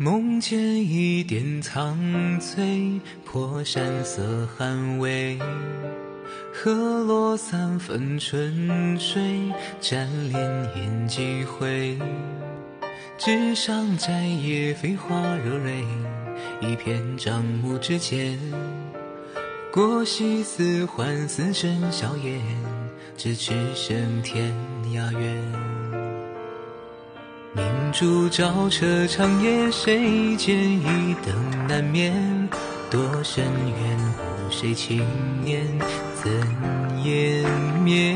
梦见一点苍翠，破山色寒微。河落三分春水，沾帘烟几回。纸上摘叶飞花惹蕊，一片樟木之间。过隙似幻似真，笑颜，咫尺生天涯远。明烛照彻长夜，谁见一灯难眠？多深渊，无谁轻念。怎湮灭？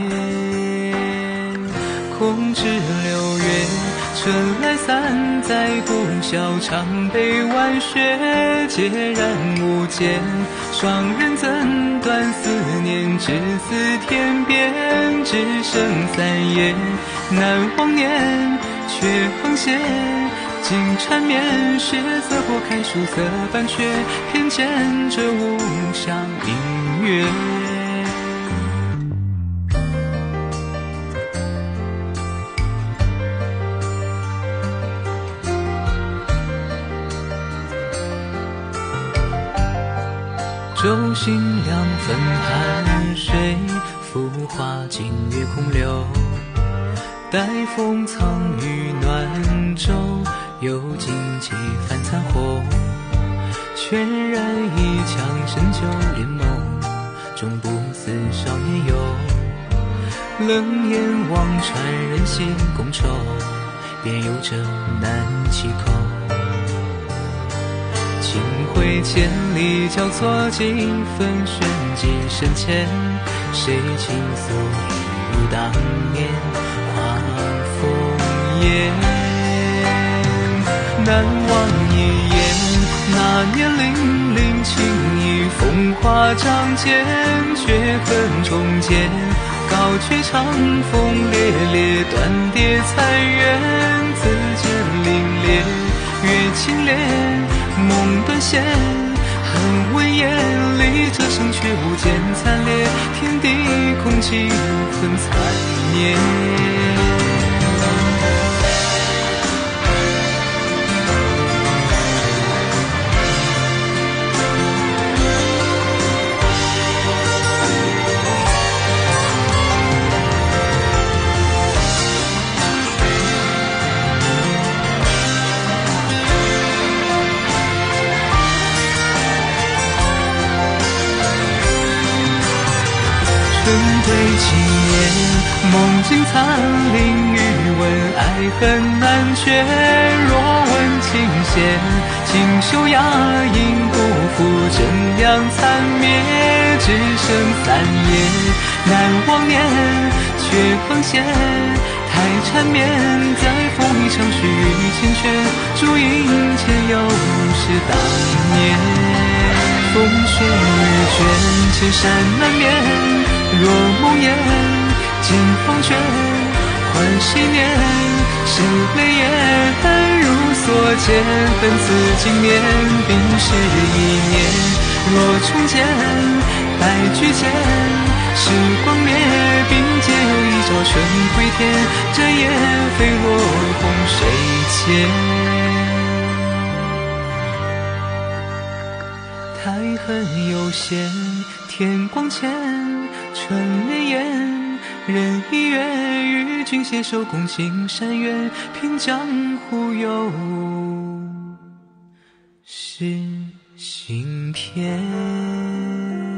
空知六月，春来三载，不消长悲万雪，孑然无间。双人怎断思念？只似天边，只剩三夜难忘年，却横斜。尽缠绵，血色拨开书色半阙，偏见这无相明月。舟行两分寒水，浮华尽月空流。待风藏于暖舟，又惊几番残红。全然一腔深旧恋梦，终不似少年游。冷眼望穿人心共愁，便有这难启口。心会千里交错，几分玄机深浅，谁倾诉一如当年难忘一眼，那年凛凛情意，风华仗剑，却恨重见。高却长风烈烈，断蝶残垣，自见凛冽，月清冽。梦断线，恨闻言离，这生却无间惨烈，天地空尽，恨残念。轮回青年，梦境残灵，欲问爱恨难决。若问情弦，锦绣雅音不负真阳残灭。只剩三夜，难忘年，却横斜。太缠绵，在风里长续与缱绻。烛影前又是当年，风雪欲卷，千山难免。若梦魇，尽风卷，换谁念？谁泪眼如所见？恨此经年，冰释一念。若重见，白驹前，时光灭，并肩一朝春归天。这夜飞落红水间，太恨有限，天光浅。春莲烟，人已远，与君携手共青山远，凭江湖有诗行篇。